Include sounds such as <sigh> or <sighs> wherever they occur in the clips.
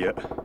い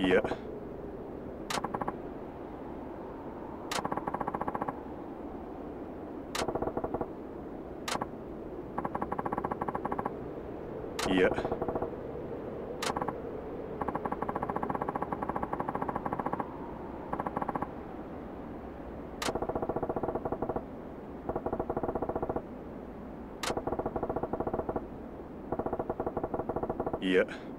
here. Here. Yeah.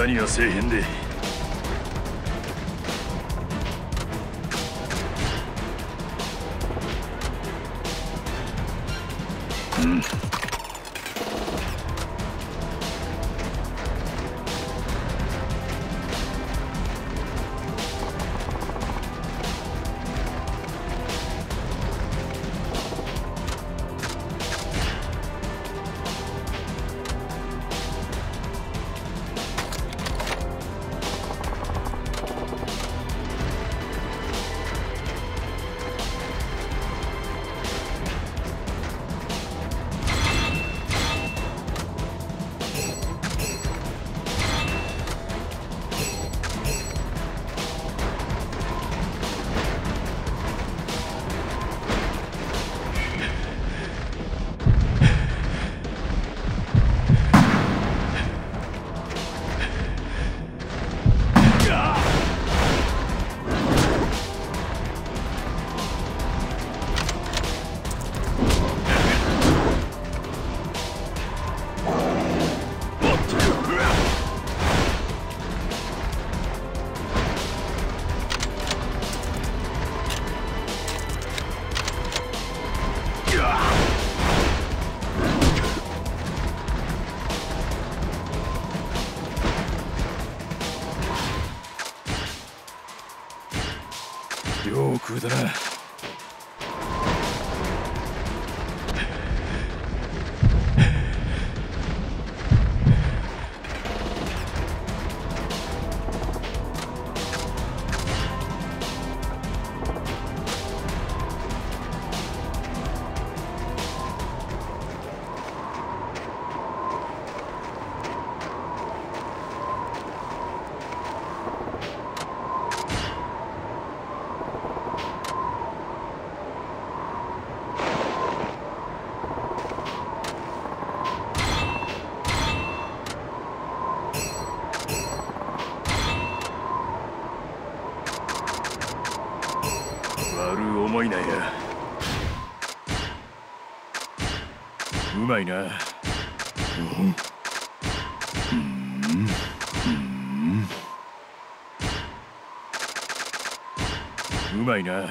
ダがせえへんで。思いないや。うまいな。うん。うん。うん。うまいな。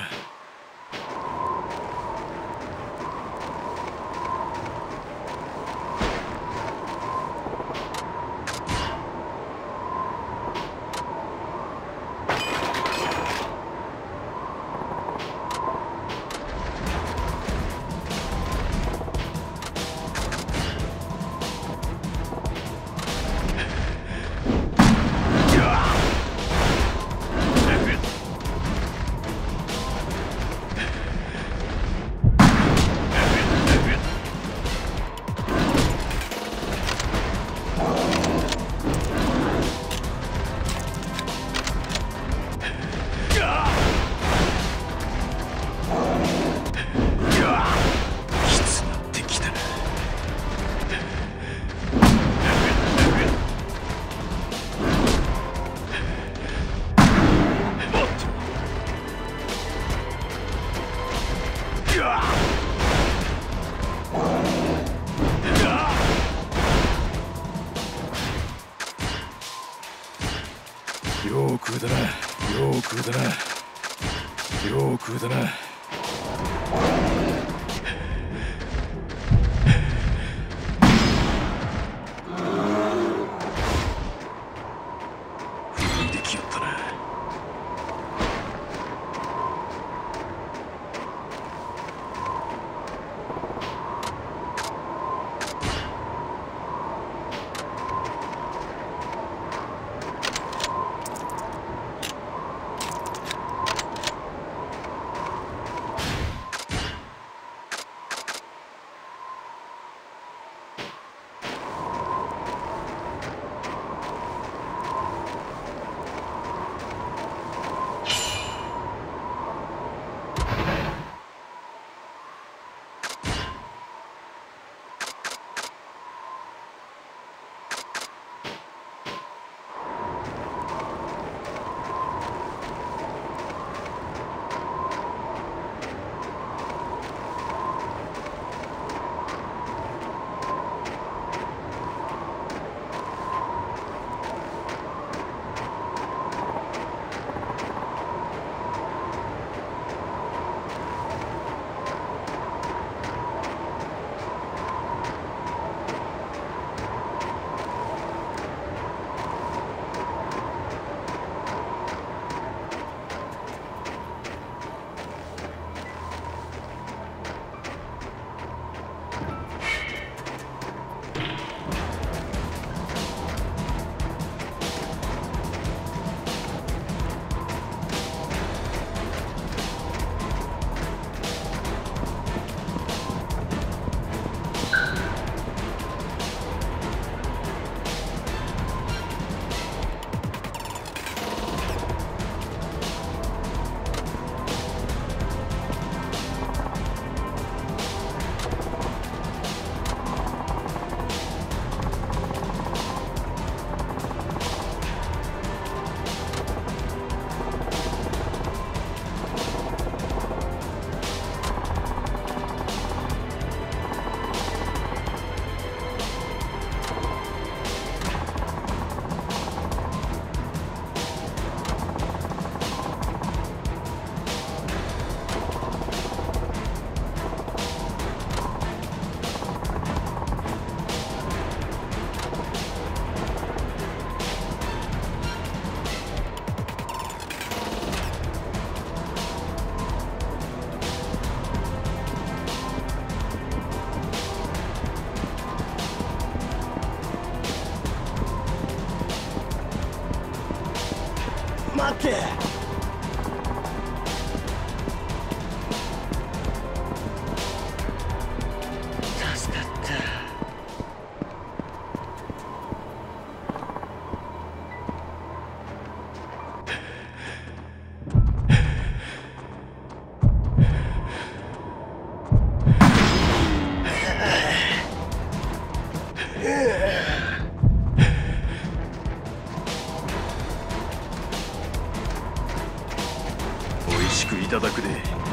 しくいただくで。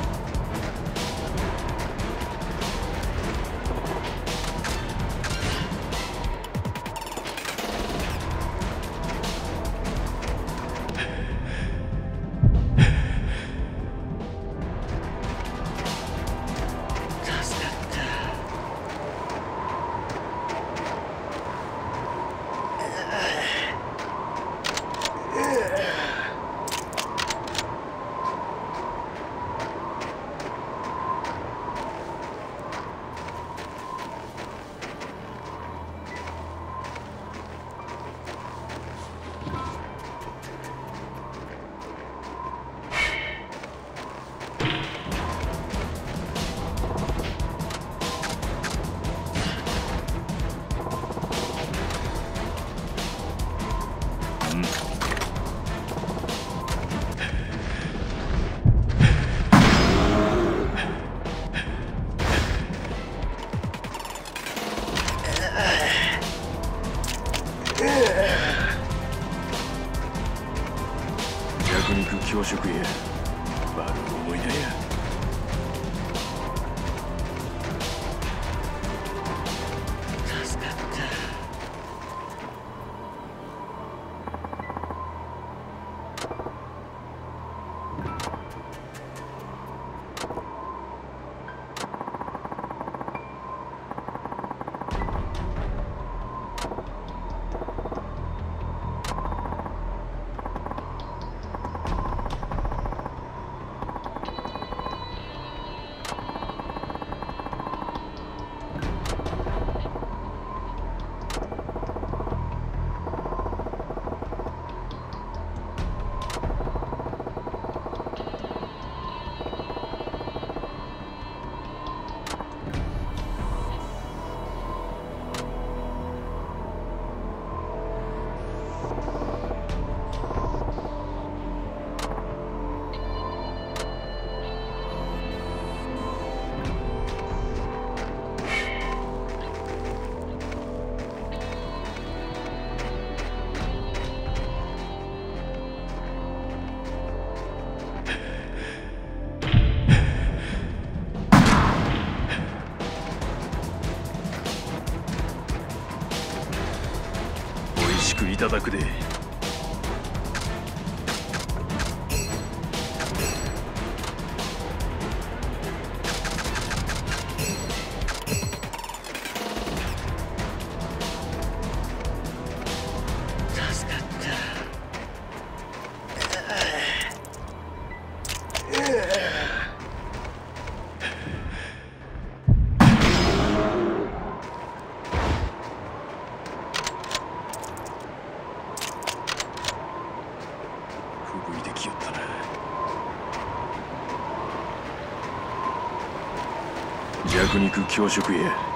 ただくで。肉強食へ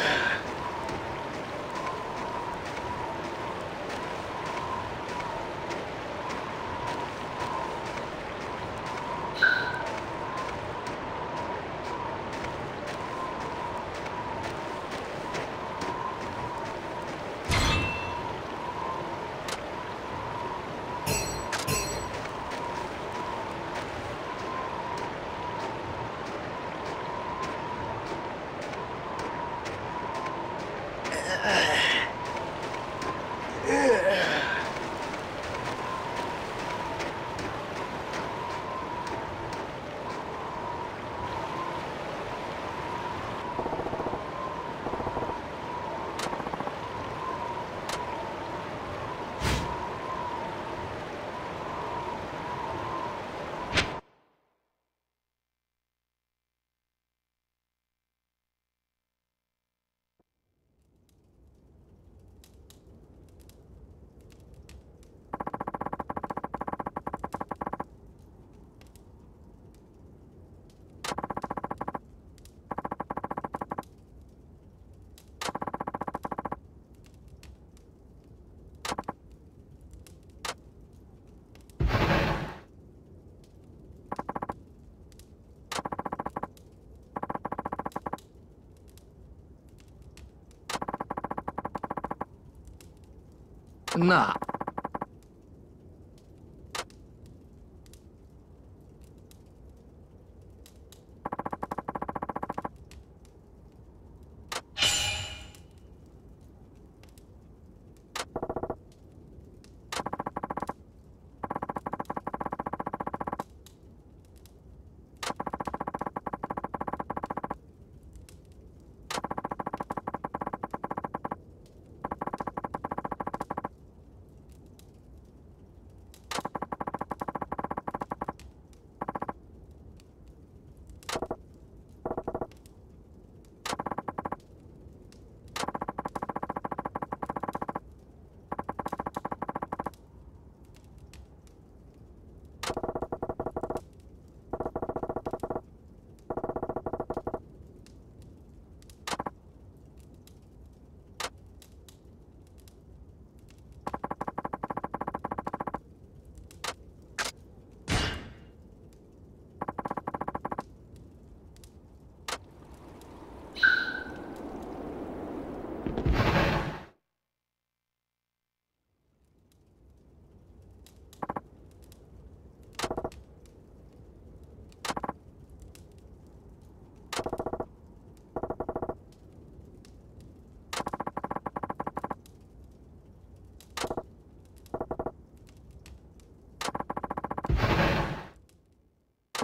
না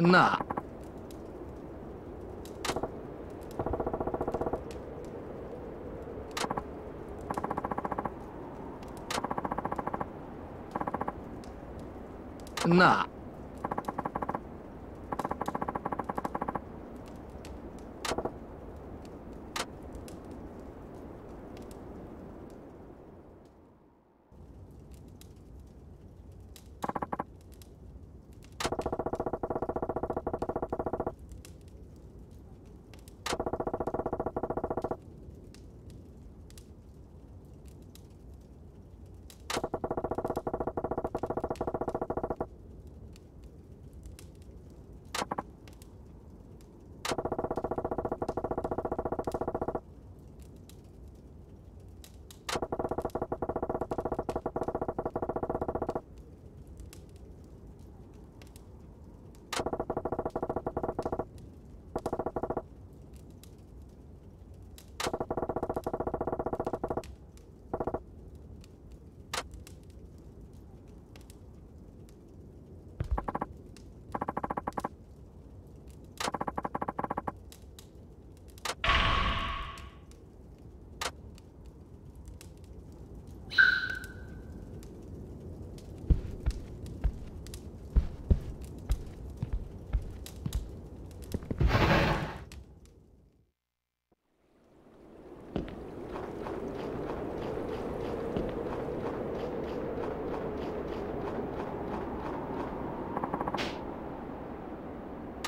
одна. На.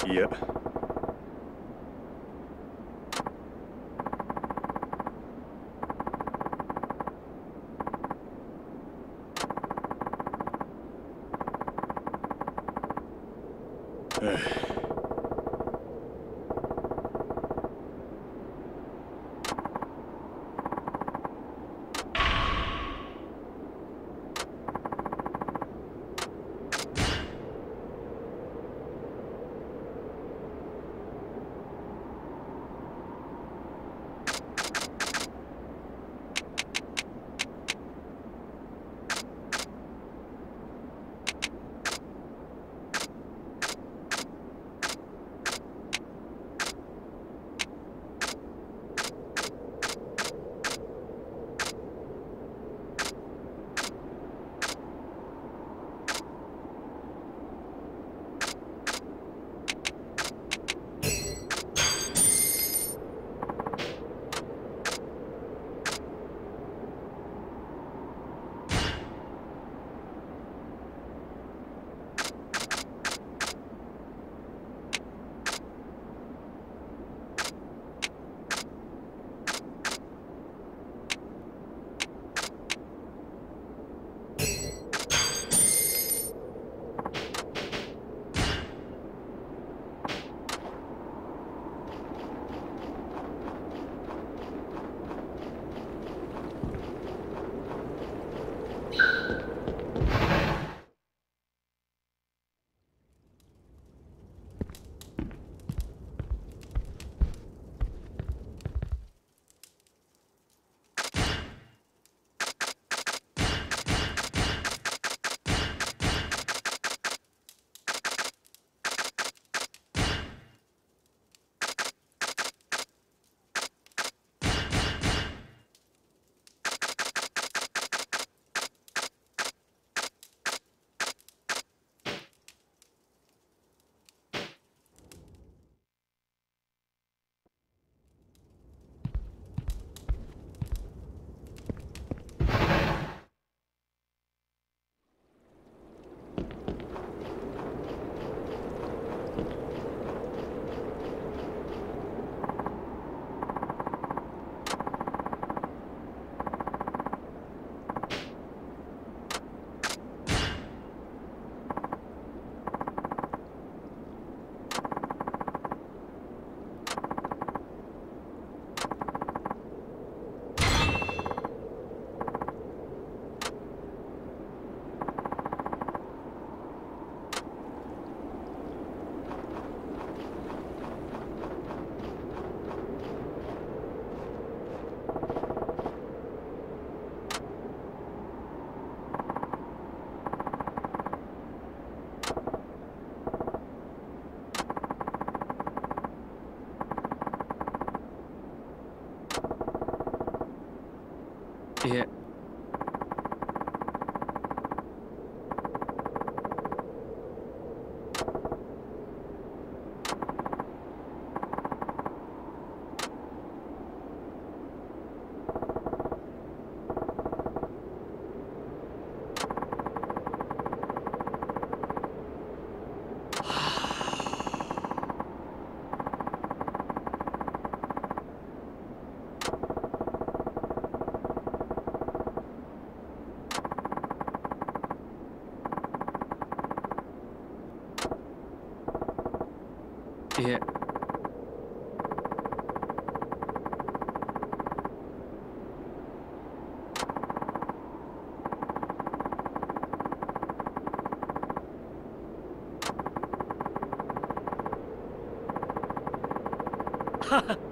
<sighs> here. いえ。は <laughs> は